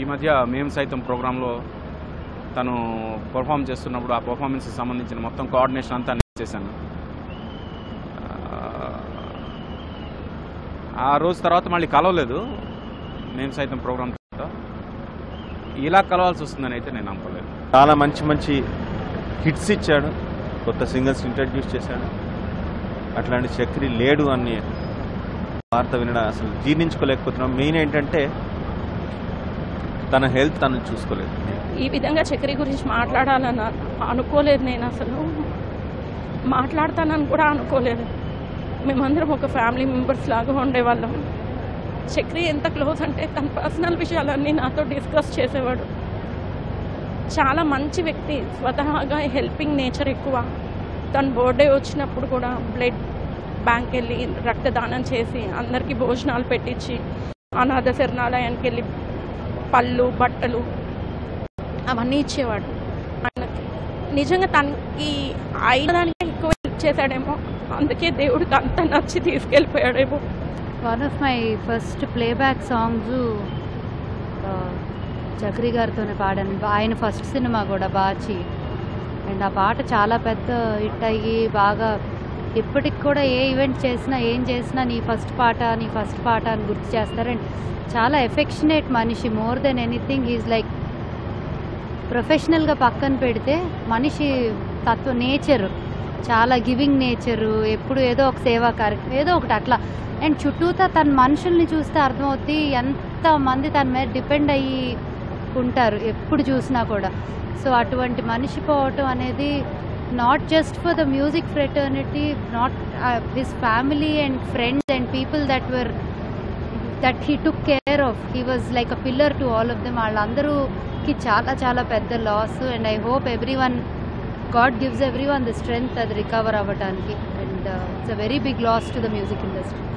ఈ మధ్య మేము సైతం ప్రోగ్రాంలో తను పర్ఫామ్ చేస్తున్నప్పుడు ఆ పర్ఫార్మెన్స్కి సంబంధించిన మొత్తం కోఆర్డినేషన్ అంతా నేను చేశాను. ఆ రోజు తర్వాత మళ్ళీ కలవలేదు. మేము సైతం ప్రోగ్రాం తర్వాత. ఇలా కలవాల్సి వస్తుందని అయితే నేను నమ్మలేదు. చాలా మంచి మంచి హిట్స్ ఇచ్చాడు. కొత్త సింగర్స్ ఇంట్రడ్యూస్ చేశాడు. అట్లాంటి చక్రి లేడు అని వార్త వినడం అసలు జీర్ణించుకోలేకపోతున్నాం. మెయిన్ ఏంటంటే తన హెల్త్ తను చూసుకోలేదు. ఈ విధంగా చక్రి గురించి మాట్లాడాలని అనుకోలేదు నేను అసలు. మాట్లాడతానని కూడా అనుకోలేదు. మేమందరం ఒక ఫ్యామిలీ మెంబర్స్ లాగా ఉండేవాళ్ళం. చక్రి ఎంత క్లోజ్ అంటే తన పర్సనల్ విషయాలన్నీ నాతో డిస్కస్ చేసేవాడు. చాలా మంచి వ్యక్తి. స్వతహాగా హెల్పింగ్ నేచర్ ఎక్కువ. తన బర్త్డే వచ్చినప్పుడు కూడా బ్లడ్ బ్యాంక్ వెళ్ళి రక్తదానం చేసి అందరికీ భోజనాలు పెట్టించి అనాథ శరణాలయానికి వెళ్ళి పళ్ళు బట్టలు అవన్నీ ఇచ్చేవాడు. ఆయనకి. నిజంగా తనకి అయిన దానికే ఎక్కువ ఇచ్చేసాడేమో అందుకే దేవుడికి అంత నచ్చి తీసుకెళ్ళిపోయాడేమో. One of my first playback songs Chakri గారితోనే పాడాను. ఆయన ఫస్ట్ సినిమా కూడా బాచి. అండ్ ఆ పాట చాలా పెద్ద హిట్ అయ్యి బాగా ఇప్పటికి కూడా ఏ ఈవెంట్ చేసినా ఏం చేసినా నీ ఫస్ట్ పాట నీ ఫస్ట్ పాట అని గుర్తు చేస్తారు అండ్ చాలా ఎఫెక్షనేట్ మనిషి more than anything is like ప్రొఫెషనల్గా పక్కన పెడితే మనిషి తత్వ నేచర్ చాలా గివింగ్ నేచరు ఎప్పుడు ఏదో ఒక సేవా కార్యక్రమం ఏదో ఒకటి అట్లా. అండ్ చుట్టూతా తన మనుషుల్ని చూస్తే అర్థమవుతుంది ఎంతమంది తన మీద డిపెండ్ అయ్యి ఉంటారు ఎప్పుడు చూసినా కూడా. సో అటువంటి మనిషి పోవటం అనేది not just for the music fraternity not his family and friends and people that were that he took care of he was like a pillar to all of them వాళ్ళందరూకి చాలా చాలా పెద్ద loss and I hope everyone god gives everyone the strength అది recover అవ్వడానికి and it's a very big loss to the music industry